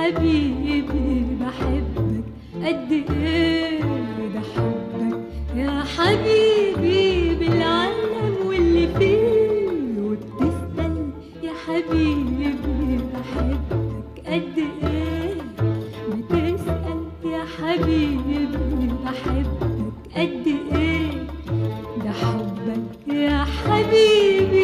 حبيبي بحبك قد إيه ده حبك يا حبيبي بالعالم واللي فيه وبتسأل يا حبيبي بحبك قد إيه؟ بتسأل يا حبيبي بحبك قد إيه؟ ده حبك يا حبيبي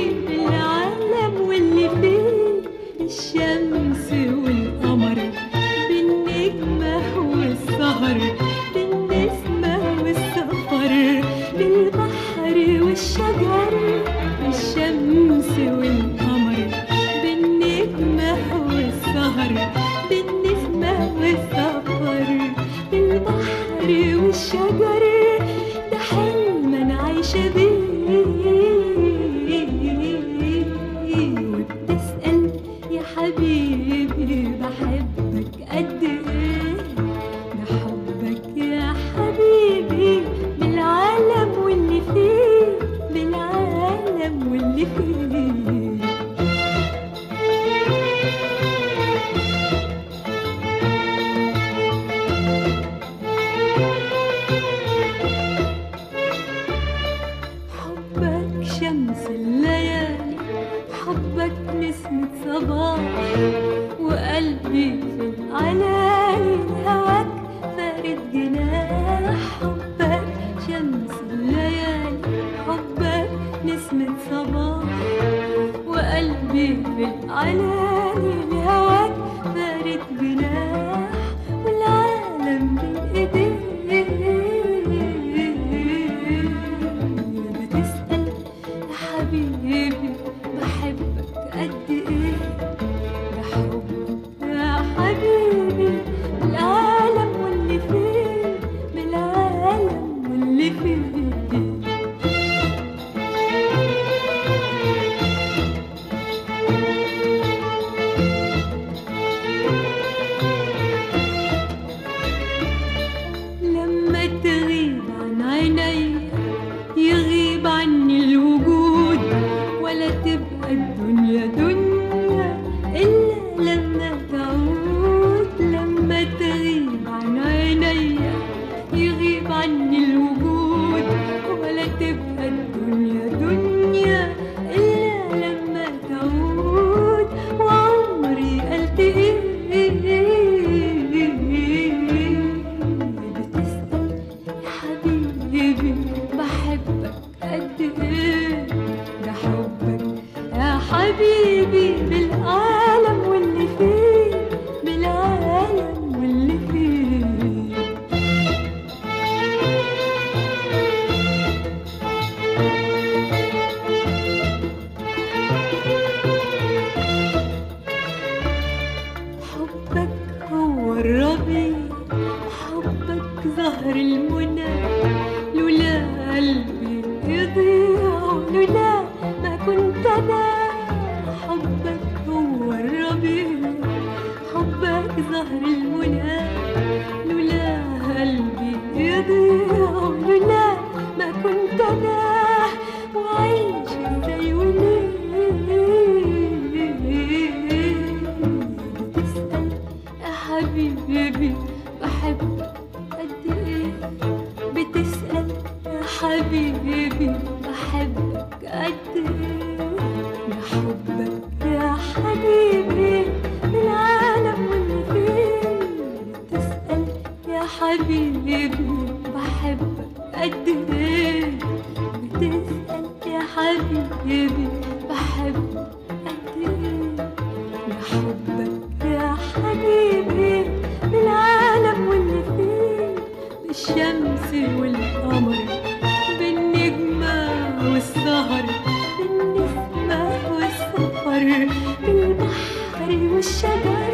بالبحر والشجر ده الليالي حبك نسمة صباح وقلبي في العلالي هواك فارد جناح حبك شمس الليالي حبك نسمة صباح وقلبي في العلالي الدنيا دنيا إلا لما تعود لما تغيب عن عيني يغيب عني الوجود ولا تبقى الدنيا دنيا إلا لما تعود وعمري ألتقي بتسأل يا حبيبي بحبك قد إيه. حبيبي بالعالم واللي فيه بالعالم واللي فيه. حبك هو الربيع حبك زهر المنى. لولا قلبي يضيع لولا ما كنت أنا زهر المنى لولا قلبي يضيع لولا ما كنت أنا وعيش إزاي وليه تسأل يا حبيبي بحبك قد إيه؟ بتسأل يا حبيبي بحبك قد إيه؟ حبيبي بحبك قد إيه؟ بتسأل يا حبيبي بحبك قد إيه؟ بحبك يا حبيبي بالعالم واللي فيه بالشمس والقمر بالنجمة والسهر بالنسمة والسفر بالبحر والشجر.